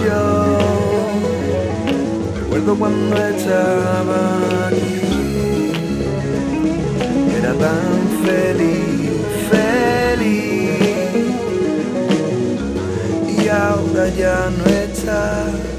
ilusión Recuerdo cuando estaba aquí, era tan feliz, feliz, y ahora ya no estás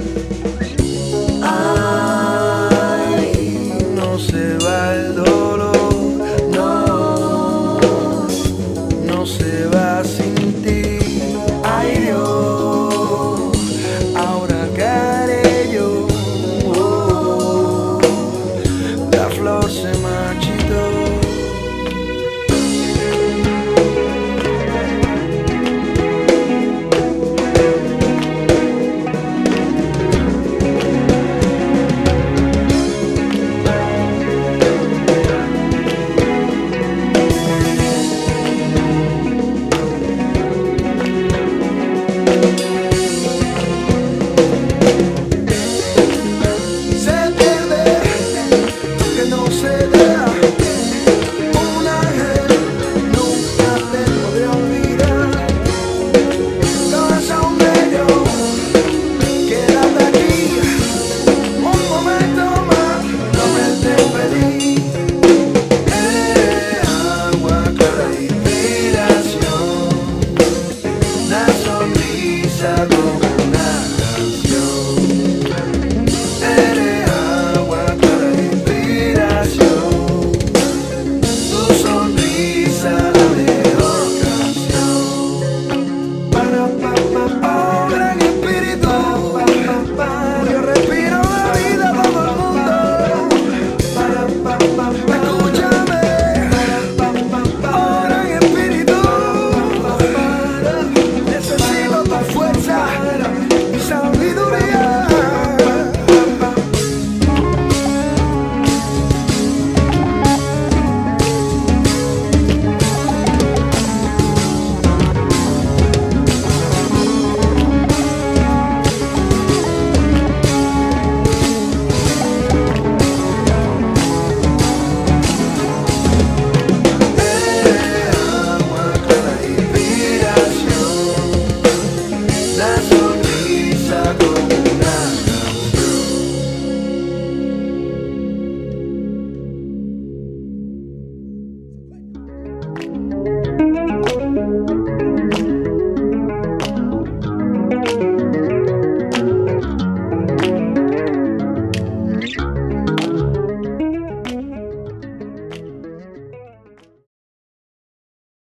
deixando